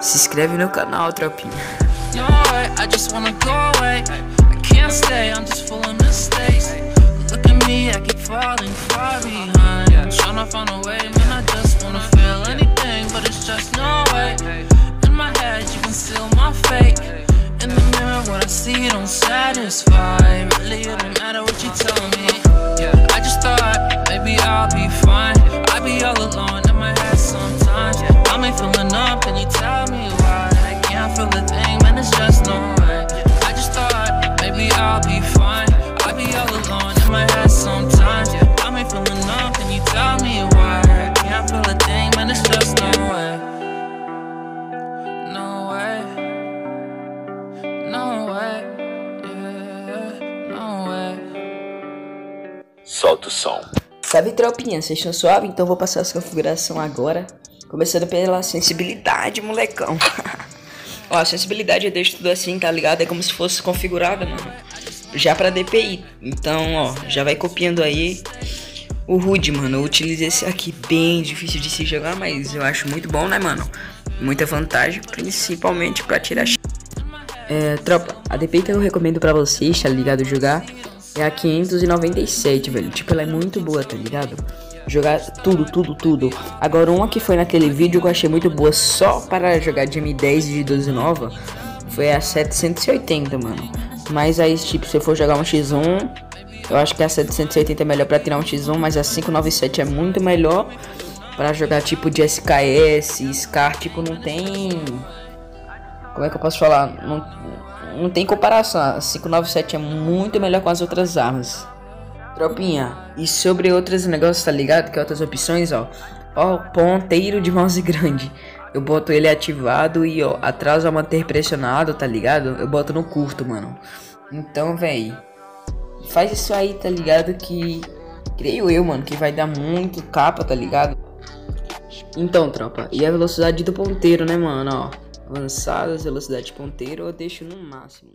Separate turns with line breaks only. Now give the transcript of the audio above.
Se inscreve no canal, tropinha.
Just wanna go away.
Solta o som.
Salve tropinha, vocês estão suave? Então vou passar essa configuração agora. Começando pela sensibilidade, molecão. Ó, a sensibilidade eu deixo tudo assim, tá ligado? É como se fosse configurada, mano. Já pra DPI. Então, ó, já vai copiando aí. O HUD, mano, eu utilizo esse aqui bem difícil de se jogar, mas eu acho muito bom, né, mano? Muita vantagem, principalmente pra tirar É, tropa, a DPI que eu recomendo pra vocês, tá ligado? Jogar é a 597, velho. Tipo, ela é muito boa, tá ligado? Jogar tudo, tudo, tudo. Agora, uma que foi naquele vídeo que eu achei muito boa só para jogar de M10 de 12 nova foi a 780, mano. Mas aí, tipo, se for jogar um X1, eu acho que a 780 é melhor pra tirar um X1, mas a 597 é muito melhor pra jogar tipo de SKS, SCAR, tipo, não tem. Como é que eu posso falar? Não, não tem comparação. A 597 é muito melhor com as outras armas. Tropinha, e sobre outros negócios, tá ligado? Que outras opções, ó. Ó, ponteiro de mouse grande. Eu boto ele ativado e, ó, atrás ao manter pressionado, tá ligado? Eu boto no curto, mano. Então, véi, faz isso aí, tá ligado? Que, creio eu, mano, que vai dar muito capa, tá ligado? Então, tropa, e a velocidade do ponteiro, né, mano, ó. Avançadas, velocidade de ponteiro, eu deixo no máximo.